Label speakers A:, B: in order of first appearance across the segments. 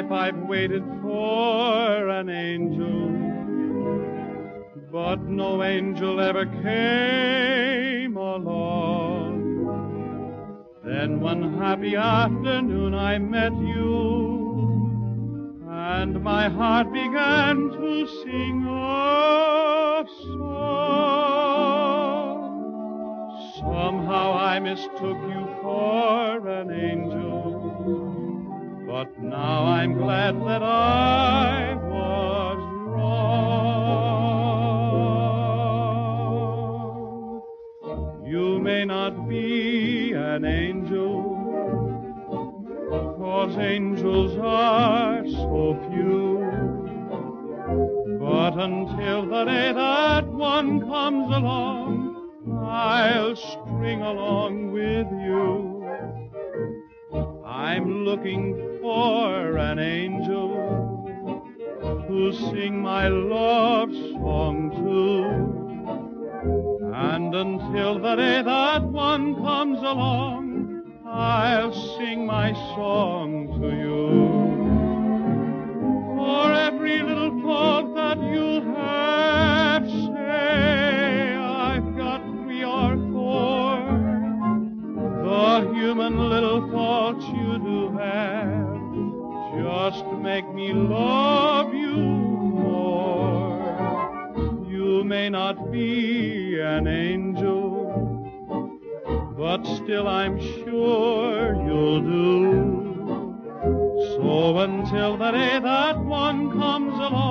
A: waited for an angel, but no angel ever came along. Then one happy afternoon I met you, and my heart began to sing a song. Somehow I mistook you for an angel. An angel, cause angels are so few. But until the day that one comes along, I'll string along with you. I'm looking for an angel to sing my love song to. And until the day that comes along, I'll sing my song to you. For every little fault that you have, say I've got three or four. The human little faults you do have just make me love you more. You may not be an angel, but still I'm sure you'll do. So until the day that one comes along,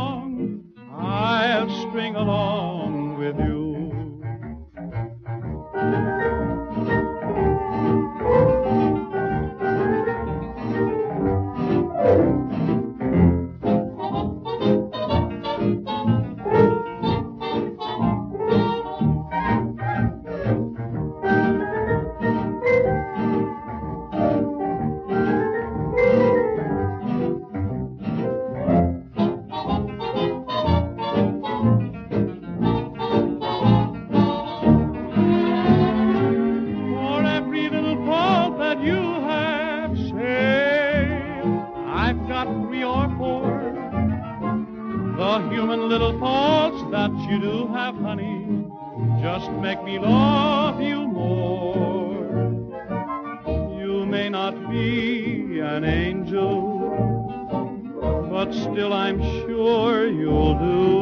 A: got three or four. The human little faults that you do have, honey, just make me love you more. You may not be an angel, but still I'm sure you'll do.